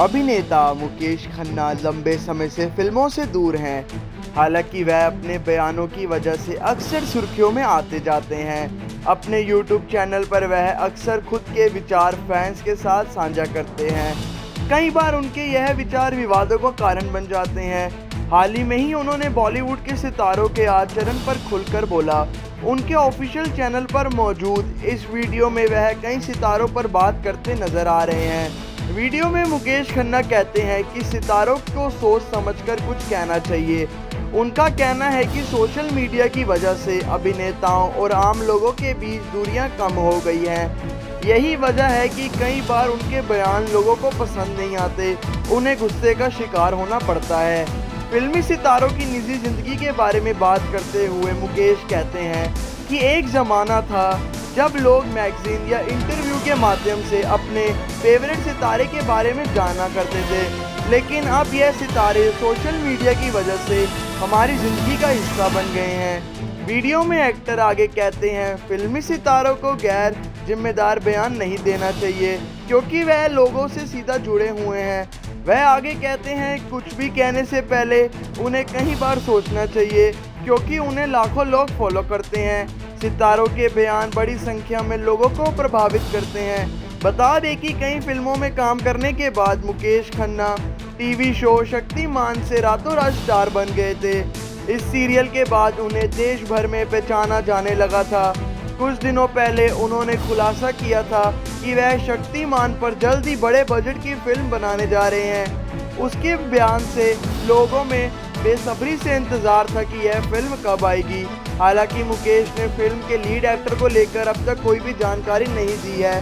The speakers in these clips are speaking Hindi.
अभिनेता मुकेश खन्ना लंबे समय से फ़िल्मों से दूर हैं। हालाँकि वह अपने बयानों की वजह से अक्सर सुर्खियों में आते जाते हैं। अपने YouTube चैनल पर वह अक्सर खुद के विचार फैंस के साथ साझा करते हैं। कई बार उनके यह विचार विवादों का कारण बन जाते हैं। हाल ही में ही उन्होंने बॉलीवुड के सितारों के आचरण पर खुलकर बोला। उनके ऑफिशियल चैनल पर मौजूद इस वीडियो में वह कई सितारों पर बात करते नज़र आ रहे हैं। वीडियो में मुकेश खन्ना कहते हैं कि सितारों को सोच समझकर कुछ कहना चाहिए। उनका कहना है कि सोशल मीडिया की वजह से अभिनेताओं और आम लोगों के बीच दूरियाँ कम हो गई हैं। यही वजह है कि कई बार उनके बयान लोगों को पसंद नहीं आते, उन्हें गुस्से का शिकार होना पड़ता है। फिल्मी सितारों की निजी ज़िंदगी के बारे में बात करते हुए मुकेश कहते हैं कि एक ज़माना था जब लोग मैगजीन या इंटरव्यू के माध्यम से अपने फेवरेट सितारे के बारे में जाना करते थे, लेकिन अब यह सितारे सोशल मीडिया की वजह से हमारी ज़िंदगी का हिस्सा बन गए हैं। वीडियो में एक्टर आगे कहते हैं, फिल्मी सितारों को गैर जिम्मेदार बयान नहीं देना चाहिए, क्योंकि वह लोगों से सीधा जुड़े हुए हैं। वह आगे कहते हैं, कुछ भी कहने से पहले उन्हें कई बार सोचना चाहिए, क्योंकि उन्हें लाखों लोग फॉलो करते हैं। सितारों के बयान बड़ी संख्या में लोगों को प्रभावित करते हैं। बता दें कि कई फ़िल्मों में काम करने के बाद मुकेश खन्ना, टीवी शो शक्तिमान से रातों रात स्टार बन गए थे। इस सीरियल के बाद उन्हें देश भर में पहचाना जाने लगा था। कुछ दिनों पहले उन्होंने खुलासा किया था कि वह शक्तिमान पर जल्द ही बड़े बजट की फ़िल्म बनाने जा रहे हैं। उसके बयान से लोगों में बेसब्री से इंतज़ार था कि यह फ़िल्म कब आएगी। हालाँकि मुकेश ने फ़िल्म के लीड एक्टर को लेकर अब तक कोई भी जानकारी नहीं दी है।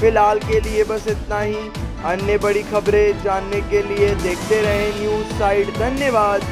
फ़िलहाल के लिए बस इतना ही। अन्य बड़ी खबरें जानने के लिए देखते रहें न्यूज़ साइट धन्यवाद।